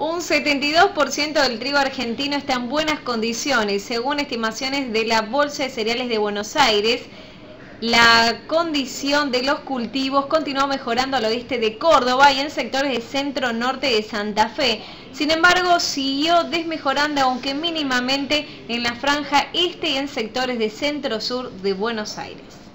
Un 72% del trigo argentino está en buenas condiciones, según estimaciones de la Bolsa de Cereales de Buenos Aires. La condición de los cultivos continuó mejorando al oeste de Córdoba y en sectores de centro-norte de Santa Fe. Sin embargo, siguió desmejorando, aunque mínimamente, en la franja este y en sectores de centro-sur de Buenos Aires.